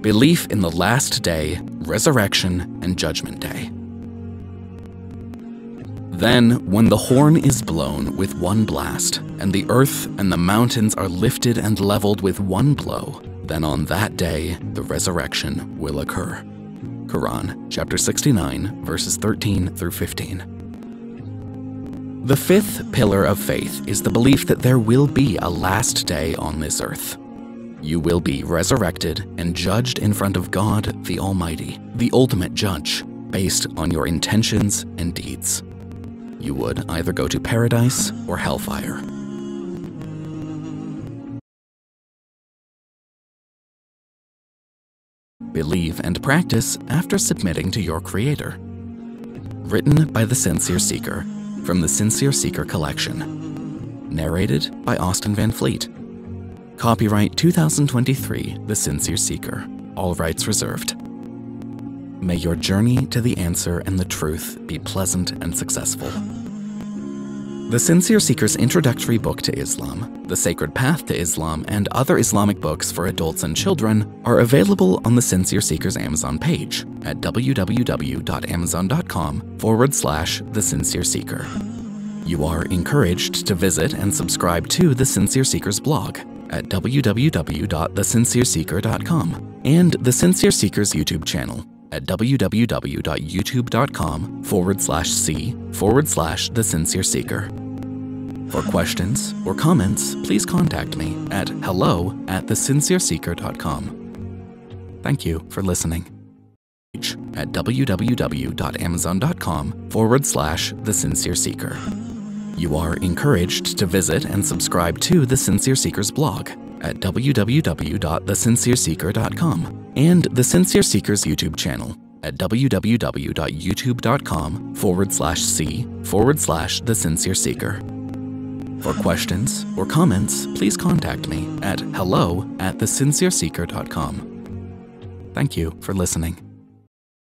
Belief in the last day, resurrection, and judgment day. Then, when the horn is blown with one blast, and the earth and the mountains are lifted and leveled with one blow, then on that day the resurrection will occur. Quran, chapter 69, verses 13 through 15. The fifth pillar of faith is the belief that there will be a last day on this earth. You will be resurrected and judged in front of God the Almighty, the ultimate judge, based on your intentions and deeds you would either go to paradise or hellfire. Believe and practice after submitting to your Creator. Written by The Sincere Seeker from the Sincere Seeker Collection. Narrated by Austin Van Fleet. Copyright 2023 The Sincere Seeker. All rights reserved. May your journey to the answer and the truth be pleasant and successful. The Sincere Seeker's introductory book to Islam, The Sacred Path to Islam, and other Islamic books for adults and children are available on the Sincere Seeker's Amazon page at www.amazon.com forward slash The Sincere Seeker. You are encouraged to visit and subscribe to The Sincere Seeker's blog at www.thesincereseeker.com and The Sincere Seeker's YouTube channel at www.youtube.com forward slash C forward slash The Sincere Seeker. For questions or comments, please contact me at hello at thesincereseeker.com. Thank you for listening. At www.amazon.com forward slash The Sincere Seeker. You are encouraged to visit and subscribe to The Sincere Seeker's blog at www.thesincereseeker.com and The Sincere Seeker's YouTube channel at www.youtube.com forward slash C forward slash The Sincere Seeker. For questions or comments, please contact me at hello at thesincereseeker.com. Thank you for listening.